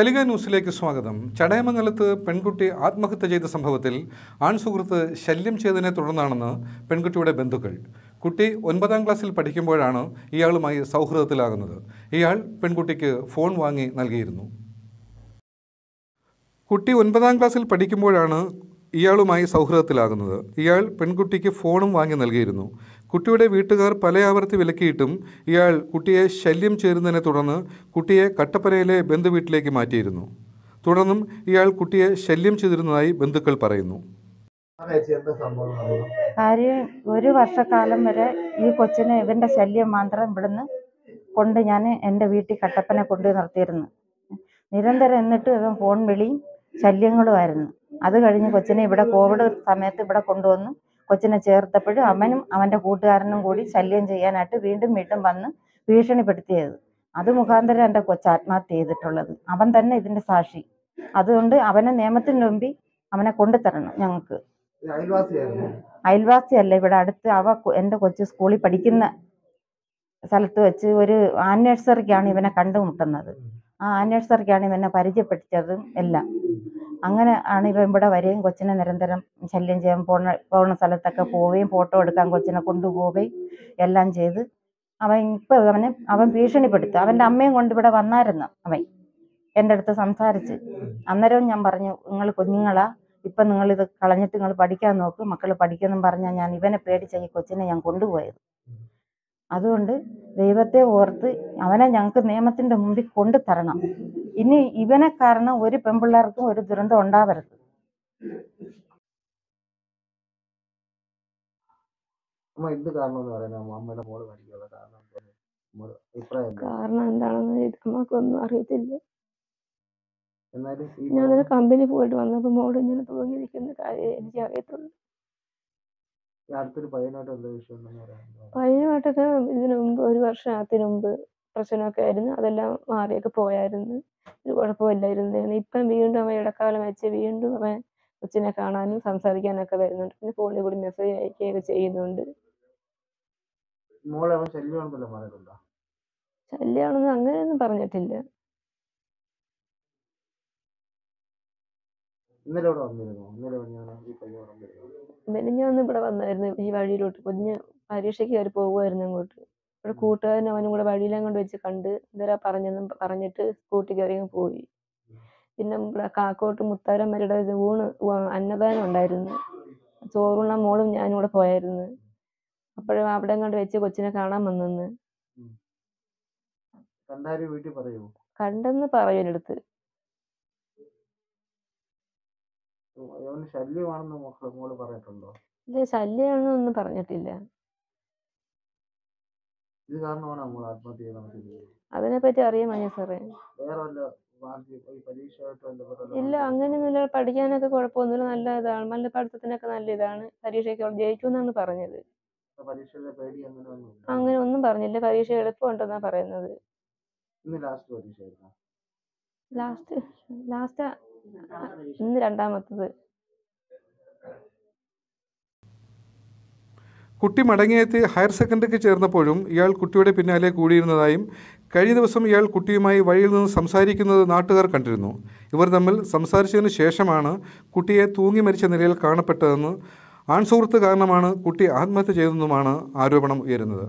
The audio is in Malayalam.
കലിക ന്യൂസിലേക്ക് സ്വാഗതം. ചടയമംഗലത്ത് പെൺകുട്ടി ആത്മഹത്യ ചെയ്ത സംഭവത്തിൽ ആൺസുഹൃത്ത് ശല്യം ചെയ്തതിനെ തുടർന്നാണെന്ന് പെൺകുട്ടിയുടെ ബന്ധുക്കൾ. കുട്ടി ഒൻപതാം ക്ലാസ്സിൽ പഠിക്കുമ്പോഴാണ് ഇയാളുമായി സൗഹൃദത്തിലാകുന്നത്. ഇയാൾ പെൺകുട്ടിക്ക് ഫോൺ വാങ്ങി നൽകിയിരുന്നു. കുട്ടി ഒൻപതാം ക്ലാസ്സിൽ പഠിക്കുമ്പോഴാണ് ഇയാളുമായി സൗഹൃദത്തിലാകുന്നത്. ഇയാൾ പെൺകുട്ടിക്ക് ഫോണും വാങ്ങി നൽകിയിരുന്നു. കുട്ടിയുടെ വീട്ടുകാർ പലയാവർത്തി ആവർത്തി വിലക്കിയിട്ടും ഇയാൾ കുട്ടിയെ ശല്യം ചേരുന്നതിനെ തുടർന്ന് കുട്ടിയെ കട്ടപ്പനയിലെ ബന്ധുവീട്ടിലേക്ക് മാറ്റിയിരുന്നു. തുടർന്നും ഇയാൾ കുട്ടിയെ ശല്യം ചെയ്തിരുന്നതായി ബന്ധുക്കൾ പറയുന്നു? കാര്യം ഒരു വർഷക്കാലം വരെ ഈ കൊച്ചിനെ ഇവന്റെ ശല്യം മാത്രം ഇവിടുന്ന് കൊണ്ട് ഞാൻ എന്റെ വീട്ടിൽ കട്ടപ്പനെ കൊണ്ട് നിർത്തിയിരുന്നു. നിരന്തരം എന്നിട്ട് ഇവൻ ഫോൺ വിളിയും ശല്യങ്ങളുമായിരുന്നു. അത് കഴിഞ്ഞ് കൊച്ചിനെ ഇവിടെ കോവിഡ് സമയത്ത് ഇവിടെ കൊണ്ടുവന്നു. കൊച്ചിനെ ചേർത്തപ്പോഴും അവനും അവന്റെ കൂട്ടുകാരനും കൂടി ശല്യം ചെയ്യാനായിട്ട് വീണ്ടും വീണ്ടും വന്ന് ഭീഷണിപ്പെടുത്തിയത്. അത് മുഖാന്തരം എന്റെ കൊച്ച് ആത്മഹത്യ ചെയ്തിട്ടുള്ളത്. അവൻ തന്നെ ഇതിന്റെ സാക്ഷി. അതുകൊണ്ട് അവനെ നിയമത്തിന് മുമ്പിൽ അവനെ കൊണ്ടുതരണം ഞങ്ങൾക്ക്. അയൽവാസിയല്ല. ഇവിടെ അടുത്ത് അവ എന്റെ കൊച്ച് സ്കൂളിൽ പഠിക്കുന്ന സ്ഥലത്ത് വെച്ച് ഒരു ആനിവേഴ്സറിക്കാണ് ഇവനെ കണ്ടുമുട്ടുന്നത്. ആ ആനിവേഴ്സറിക്കാണ് ഇവനെ പരിചയപ്പെടുത്തിയതും എല്ലാം. അങ്ങനെ ആണ് ഇവൻ ഇവിടെ വരികയും കൊച്ചിനെ നിരന്തരം ശല്യം ചെയ്യാൻ പോണ പോണ സ്ഥലത്തൊക്കെ പോവുകയും ഫോട്ടോ എടുക്കാൻ കൊച്ചിനെ കൊണ്ടുപോവുകയും എല്ലാം ചെയ്ത് അവൻ ഇപ്പം അവനെ അവൻ ഭീഷണിപ്പെടുത്തി. അവന്റെ അമ്മയും കൊണ്ട് ഇവിടെ വന്നായിരുന്നു അവൻ. എന്റെ അടുത്ത് സംസാരിച്ച്. അന്നേരവും ഞാൻ പറഞ്ഞു നിങ്ങൾ കുഞ്ഞുങ്ങളാ ഇപ്പം നിങ്ങളിത് കളഞ്ഞിട്ട് നിങ്ങൾ പഠിക്കാൻ നോക്ക്. മക്കൾ പഠിക്കുമെന്നും പറഞ്ഞാൽ ഞാൻ ഇവനെ പേടിച്ച ഈ കൊച്ചിനെ ഞാൻ കൊണ്ടുപോയത്. അതുകൊണ്ട് ദൈവത്തെ ഓർത്ത് അവനെ ഞങ്ങൾക്ക് നിയമത്തിന്റെ മുമ്പിൽ കൊണ്ടു തരണം ഇനി ഇവനെ കാരണം ഒരു പെൺപിള്ളേർക്കും ഒരു ദുരന്തം ഉണ്ടാവരുത്. കാരണം എന്താണെന്ന് നമുക്കൊന്നും അറിയത്തില്ല. ഞാനൊരു കമ്പനി പോയിട്ട് വന്നപ്പോൾ മോൾ ഇങ്ങനെ തൂങ്ങിയിരിക്കുന്ന കാര്യം എനിക്ക് അറിയത്തുള്ളൂ അടുത്തൊരു പയ്യനായിട്ട് എന്താ വിഷയം പയ്യനുമായിട്ടൊക്കെ ഇതിനു മുമ്പ് ഒരു വർഷം വർഷത്തിന് മുമ്പ് പ്രശ്നമൊക്കെ ആയിരുന്നു. അതെല്ലാം മാറിയൊക്കെ പോയായിരുന്നു. ഒരു കുഴപ്പമില്ലായിരുന്നു ഇപ്പം വീണ്ടും അവൻ ഇടക്കാലം വെച്ച് വീണ്ടും അവൻ കൊച്ചിനെ കാണാനും സംസാരിക്കാനൊക്കെ വരുന്നുണ്ട്. പിന്നെ ഫോണിൽ കൂടി മെസ്സേജ് അയക്കുകയൊക്കെ ചെയ്യുന്നുണ്ട്. മോളെ അവൻ ശല്യമാണെന്നല്ലോ പറഞ്ഞിട്ടുണ്ടോ? ശല്യമാണെന്ന് അങ്ങനെയൊന്നും പറഞ്ഞിട്ടില്ല. ഇന്നലെ ഇവിടെ വന്നിരുന്നു? ഇന്നലെ ഞാൻ ഈ പയ്യൻ വന്നിരുന്നു? മെനിഞ്ഞാന്ന് ഇവിടെ വന്നായിരുന്നു. ഈ വഴിയിലോട്ട് കുഞ്ഞ് പരീക്ഷയ്ക്ക് കയറി പോകുമായിരുന്നു അങ്ങോട്ട്. ഇവിടെ കൂട്ടുകാരൻ അവനും കൂടെ വഴിയിലും കൊണ്ട് വെച്ച് കണ്ട് എന്തരാ പറഞ്ഞെന്നും പറഞ്ഞിട്ട് സ്കൂട്ടി കയറി അങ്ങ് പോയി. പിന്നെ ഇവിടെ കാക്കോട്ട് മുത്താരമ്മരുടെ ഒരു ഊണ് അന്നദാനം ഉണ്ടായിരുന്നു. ചോറുണ്ണ മോളും ഞാനും കൂടെ പോയായിരുന്നു. അപ്പോഴും അവിടെ കൊണ്ട് വെച്ച് കൊച്ചിനെ കാണാൻ വന്നെന്ന്. കണ്ടെന്ന് പറയും എന്റെ അടുത്ത് അവന് ശല്യമാണെന്ന് മക്കൾ മോൾ പറഞ്ഞിട്ടുണ്ടോ? ഇല്ല ശല്യമാണെന്നൊന്നും പറഞ്ഞിട്ടില്ല. ഇത് കാരണമാണ് നമ്മൾ ആത്മഹത്യ ചെയ്യാൻ നമുക്ക് അതിനെപ്പറ്റി അറിയാൻ മഞ്ഞ സാറേ? വേറെ വല്ല ഇല്ല അങ്ങനെയൊന്നുമില്ല. പഠിക്കാനൊക്കെ കുഴപ്പമൊന്നുമില്ല. നല്ല ഇതാണ്. നല്ല പഠിത്തത്തിനൊക്കെ നല്ല ഇതാണ്. പരീക്ഷയ്ക്ക് ജയിക്കുമെന്നാണ് പറഞ്ഞത്. പരീക്ഷയുടെ പേടി അങ്ങനെ ഒന്നും ഇല്ല. ഒന്നും പറഞ്ഞില്ല. പരീക്ഷ എളുപ്പമുണ്ടെന്നാ പറയുന്നത്. ലാസ്റ്റ് ലാസ്റ്റ് ഇന്ന് രണ്ടാമത്തത്. കുട്ടി മടങ്ങിയെത്തി ഹയർ സെക്കൻഡറിക്ക് ചേർന്നപ്പോഴും ഇയാൾ കുട്ടിയുടെ പിന്നാലെ കൂടിയിരുന്നതായും കഴിഞ്ഞ ദിവസം ഇയാൾ കുട്ടിയുമായി വഴിയിൽ നിന്ന് സംസാരിക്കുന്നത് നാട്ടുകാർ കണ്ടിരുന്നു. ഇവർ തമ്മിൽ സംസാരിച്ചതിന് ശേഷമാണ് കുട്ടിയെ തൂങ്ങി മരിച്ച നിലയിൽ കാണപ്പെട്ടതെന്ന് ആൺസുഹൃത്ത് കാരണമാണ് കുട്ടി ആത്മഹത്യ ചെയ്തതെന്നുമാണ് ആരോപണം ഉയരുന്നത്.